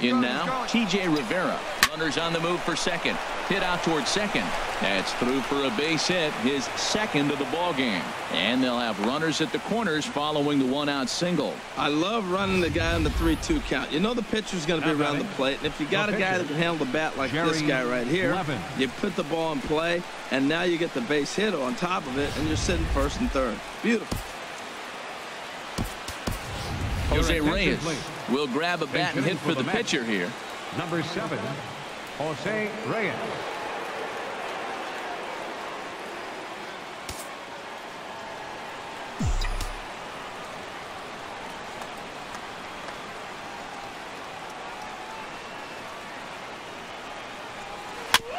In now, T.J. Rivera. Runners on the move for second. Hit out towards second. That's through for a base hit, his second of the ball game. And they'll have runners at the corners following the one-out single. I love running the guy on the 3-2 count. You know the pitcher's going to be Now around the plate, and if you got no a guy pitcher. that can handle the bat like this guy right here, Levin. you put the ball in play, and now you get the base hit on top of it, and you're sitting first and third. Beautiful. Jose Reyes will grab a bat and hit for for the the pitcher here. Number seven, Jose Reyes.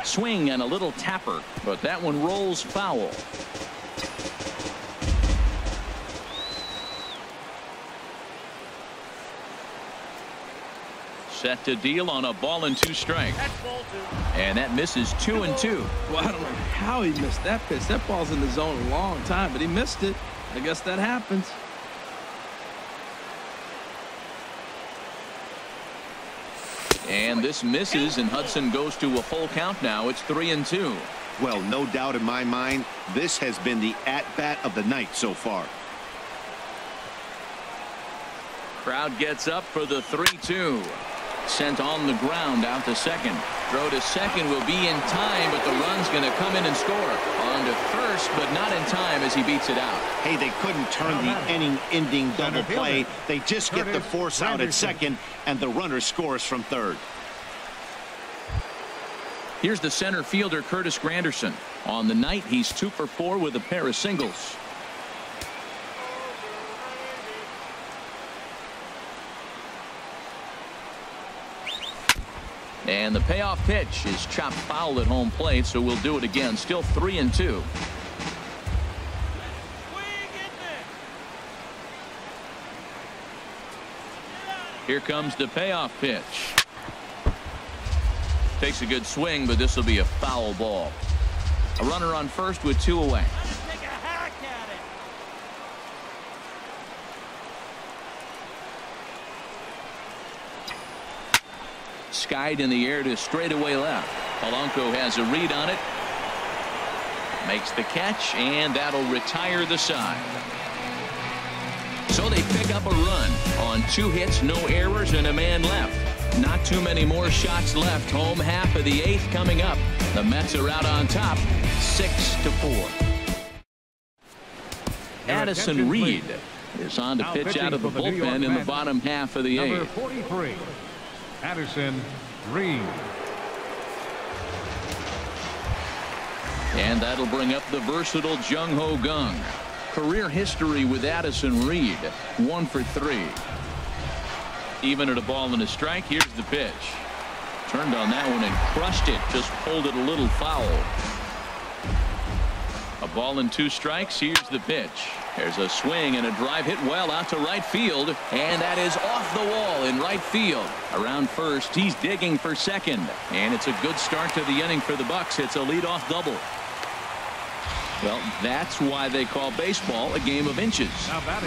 Swing and a little tapper, but that one rolls foul. Set to deal on a ball and two strike. And that misses two and two. Well, I don't know how he missed that pitch. That ball's in the zone a long time, but he missed it. I guess that happens. And this misses, and Hudson goes to a full count now. It's three and two. Well, no doubt in my mind, this has been the at-bat of the night so far. Crowd gets up for the 3-2. Sent on the ground out to second. Throw to second will be in time, but the run's going to come in and score. On to first, but not in time as he beats it out. Hey, they couldn't turn the inning-ending double play. They just get the force out at second, and the runner scores from third. Here's the center fielder, Curtis Granderson. On the night, he's two for four with a pair of singles. And the payoff pitch is chopped foul at home plate, so we'll do it again. Still three and two. Here comes the payoff pitch. Takes a good swing, but this will be a foul ball. A runner on first with two away. Skied in the air to straightaway left. Polanco has a read on it. Makes the catch, and that'll retire the side. So they pick up a run on two hits, no errors, and a man left. Not too many more shots left. Home half of the eighth coming up. The Mets are out on top, six to four. Addison Reed is on to pitch out of the bullpen in the bottom half of the eighth. 43, Addison Reed. And that'll bring up the versatile Jung Ho Kang. Career history with Addison Reed, one for three. Even at a ball and a strike, here's the pitch. Turned on that one and crushed it, just pulled it a little foul. A ball and two strikes, here's the pitch. There's a swing and a drive hit well out to right field, and that is off the wall in right field. Around first, he's digging for second, and it's a good start to the inning for the Bucks. It's a leadoff double. Well, that's why they call baseball a game of inches.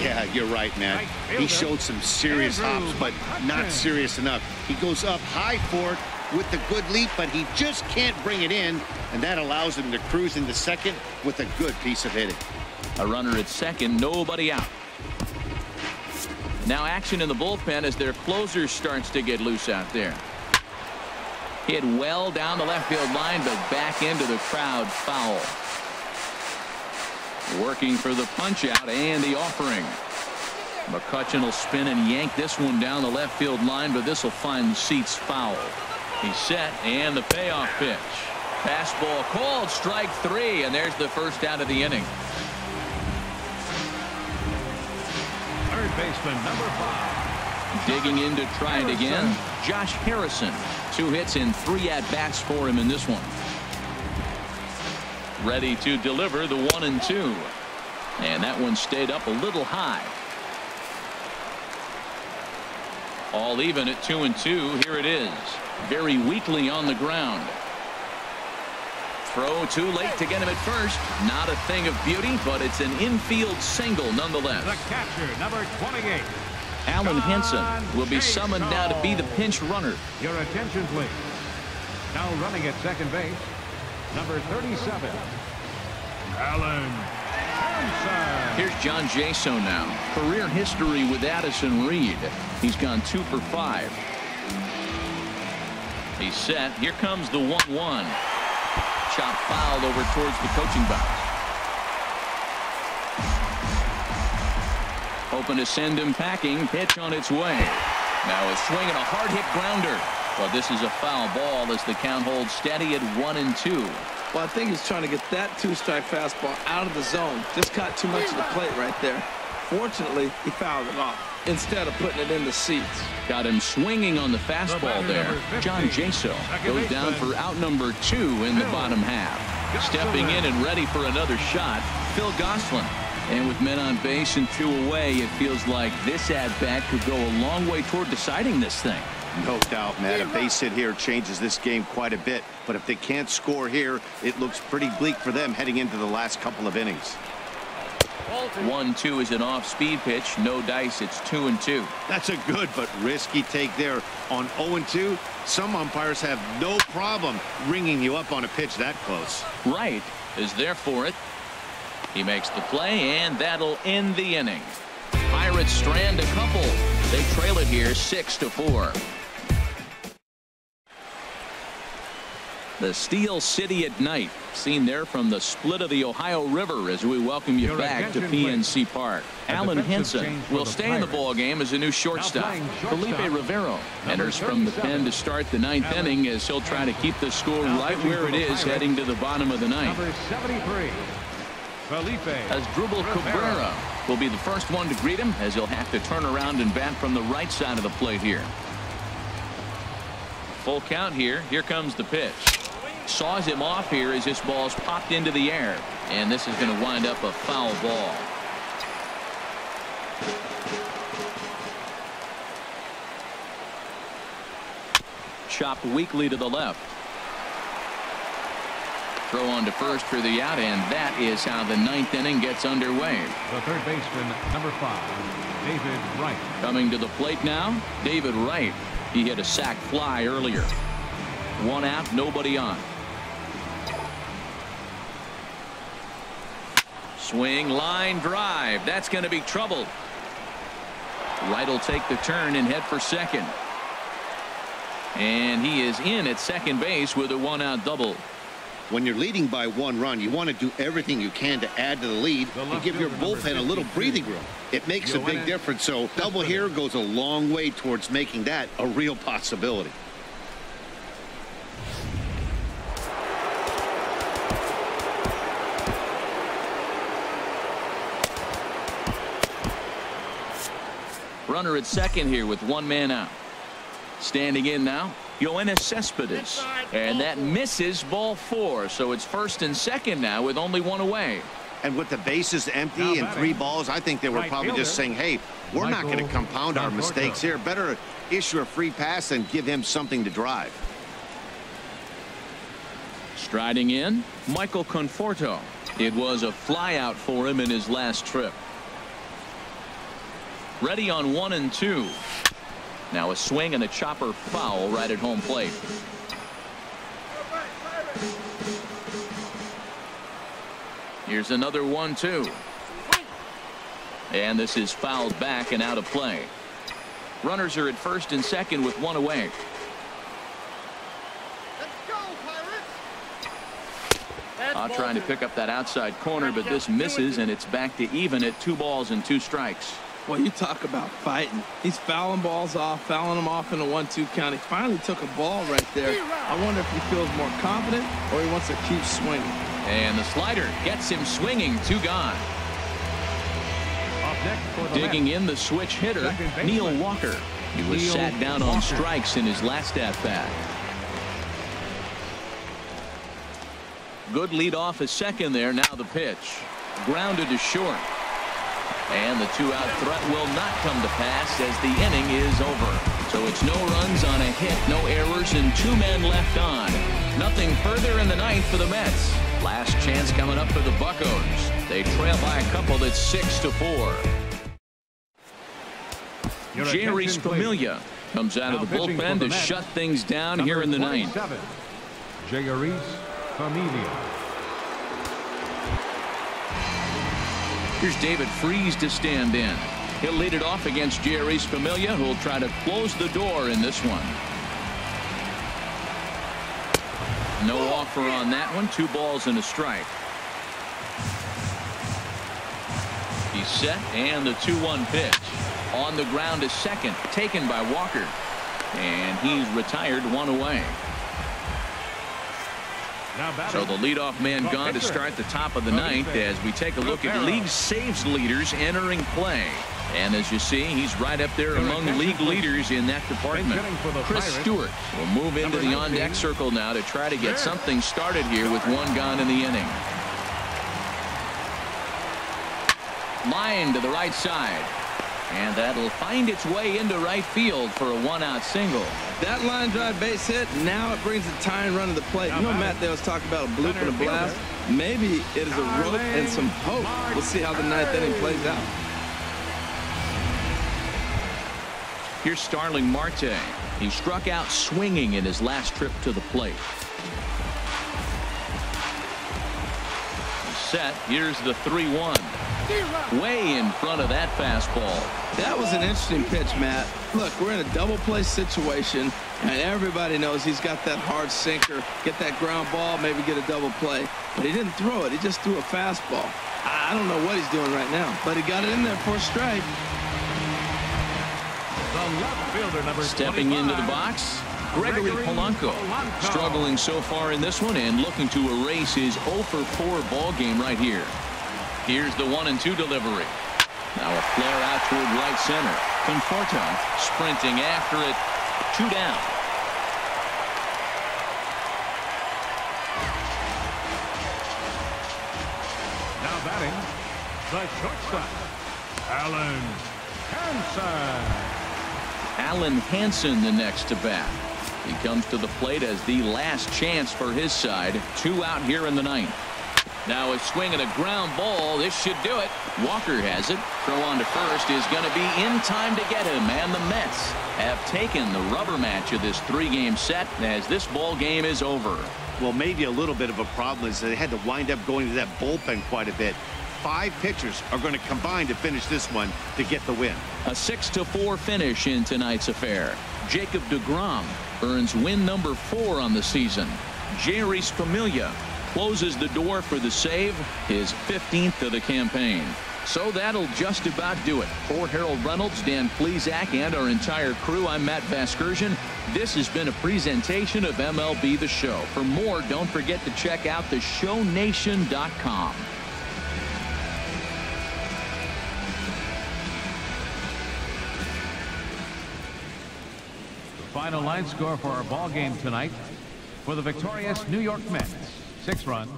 Yeah, you're right, man. He showed some serious hops, but not serious enough. He goes up high for it with the good leap, but he just can't bring it in, and that allows him to cruise into second with a good piece of hitting. A runner at second, nobody out. Now action in the bullpen as their closer starts to get loose out there. Hit well down the left field line, but back into the crowd foul. Working for the punch out and the offering. McCutchen will spin and yank this one down the left field line, but this will find seats foul. He's set and the payoff pitch. Fastball called strike three and there's the first out of the inning. Baseman, number five. Digging in to try it again. Josh Harrison. Two hits and three at bats for him in this one. Ready to deliver the one and two. And that one stayed up a little high. All even at two and two. Here it is. Very weakly on the ground. Throw too late to get him at first. Not a thing of beauty, but it's an infield single nonetheless. The catcher, number 28. Alen Hanson will be summoned now to be the pinch runner. Your attention, please. Now running at second base, number 37. Alen Hanson. Here's John Jaso now. Career history with Addison Reed. He's gone two for five. He's set. Here comes the 1-1. Chop foul over towards the coaching box. Hoping to send him packing. Pitch on its way. Now a swing and a hard hit grounder. Well, this is a foul ball as the count holds steady at one and two. Well, I think he's trying to get that two-strike fastball out of the zone. Just caught too much of the plate right there. Fortunately, he fouled it off instead of putting it in the seats. Got him swinging on the fastball batter, there. number 50, John Jaso goes down baseman, for out number two in the bottom half. Stepping in and ready for another shot, Phil Gosselin. And with men on base and two away, it feels like this at-bat could go a long way toward deciding this thing. No doubt, Matt. A base hit here changes this game quite a bit. But if they can't score here, it looks pretty bleak for them heading into the last couple of innings. One two is an off-speed pitch. No dice. It's two and two. That's a good but risky take there on 0 2. Some umpires have no problem ringing you up on a pitch that close. Wright is there for it. He makes the play, and that'll end the inning. Pirates strand a couple. They trail it here six to four. The Steel City at night, seen there from the split of the Ohio River as we welcome you Your back to PNC Park. A Alen Hanson will stay in the ball game as a new shortstop. playing Felipe Rivero enters from the pen to start the ninth Alan inning as he'll try to keep the score Now right where it is heading to the bottom of the ninth. Number 73, Felipe Asdrubal Cabrera will be the first one to greet him as he'll have to turn around and bat from the right side of the plate here. Full count here. Here comes the pitch. Saws him off here as this ball's popped into the air. And this is going to wind up a foul ball. Chopped weakly to the left. Throw on to first for the out, and that is how the ninth inning gets underway. The third baseman, number five, David Wright. Coming to the plate now, David Wright. He hit a sac fly earlier. One out, nobody on. Swing, line, drive. That's going to be trouble. Wright will take the turn and head for second. And he is in at second base with a one out double. When you're leading by one run, you want to do everything you can to add to the lead The and give your bullpen a little breathing room. It makes a big difference, so double here goes a long way towards making that a real possibility. Runner at second here with one man out. Standing in now, Yoenis Cespedes. And that misses ball four. So it's first and second now with only one away. And with the bases empty Now and batting, three balls, I think they were right probably just saying, hey, we're not going to compound our mistakes here. Better issue a free pass and give him something to drive. Striding in, Michael Conforto. It was a flyout for him in his last trip. Ready on one and two. Now a swing and a chopper foul right at home plate. Here's another one two. And this is fouled back and out of play. Runners are at first and second with one away. Uh, trying to pick up that outside corner, but this misses, and it's back to even at two balls and two strikes. Well, you talk about fighting. He's fouling balls off, fouling them off in a one-two count. He finally took a ball right there. I wonder if he feels more confident or he wants to keep swinging. And the slider gets him swinging, two gone. Up next for the Digging Mets, in the switch hitter, Neil Walker. He was Neil sat down on strikes in his last at bat. Good lead off at second there. Now the pitch. Grounded to short. And the two-out threat will not come to pass as the inning is over. So it's no runs on a hit, no errors, and two men left on. Nothing further in the ninth for the Mets. Last chance coming up for the Buccos. They trail by a couple that's six to four. Your Jeurys. Familia comes out of the bullpen the to Mets, shut things down here in the ninth. 27, Jeurys Familia. Here's David Freese to stand in. He'll lead it off against Jeurys Familia, who'll try to close the door in this one. No offer on that one. Two balls and a strike. He's set, and the 2-1 pitch. On the ground is second, taken by Walker. And he's retired one away. So the leadoff man gone to start the top of the ninth as we take a look at league saves leaders entering play. And as you see, he's right up there among league leaders in that department. hitting for the Chris Stewart will move into the on-deck circle now to try to get something started here with one gone in the inning. Line to the right side. And that'll find its way into right field for a one-out single. That line drive base hit, now it brings a tying run to the plate. You know Matt Dale was talking about a bloop and a blast. Maybe it is a rope and some hope. We'll see how the ninth inning plays out. Here's Starling Marte. He struck out swinging in his last trip to the plate. Set. Here's the 3-1 way in front of that fastball. That was an interesting pitch, Matt. Look, we're in a double play situation, and everybody knows he's got that hard sinker, get that ground ball, maybe get a double play. But he didn't throw it. He just threw a fastball. I don't know what he's doing right now, but he got it in there for a strike. Stepping into the box, Gregory Polanco struggling so far in this one and looking to erase his 0 for 4 ball game right here. Here's the one and two delivery. Now a flare out toward right center. Conforto sprinting after it. Two down. Now batting, the shortstop, Alen Hanson. Alen Hanson the next to bat. He comes to the plate as the last chance for his side. Two out here in the ninth. Now a swing and a ground ball. This should do it. Walker has it. Throw on to first is going to be in time to get him. And the Mets have taken the rubber match of this three-game set as this ball game is over. Well, maybe a little bit of a problem is they had to wind up going to that bullpen quite a bit. Five pitchers are going to combine to finish this one to get the win. A 6 to four finish in tonight's affair. Jacob deGrom earns win number four on the season. Jeurys Familia closes the door for the save, his 15th of the campaign. So that'll just about do it. For Harold Reynolds, Dan Plesac, and our entire crew, I'm Matt Vasgersian. This has been a presentation of MLB The Show. For more, don't forget to check out theshownation.com. The final line score for our ball game tonight for the victorious New York Mets. Six runs.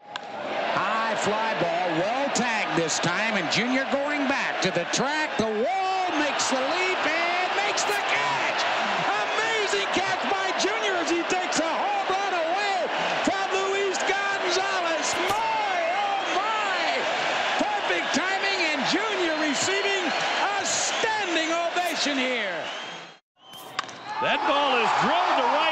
High fly ball, well tagged this time, and Junior going back to the track. The wall makes the leap and makes the catch. Amazing catch by Junior as he takes a home run away from Luis Gonzalez. My, oh my! Perfect timing, and Junior receiving a standing ovation here. That ball is drilled to right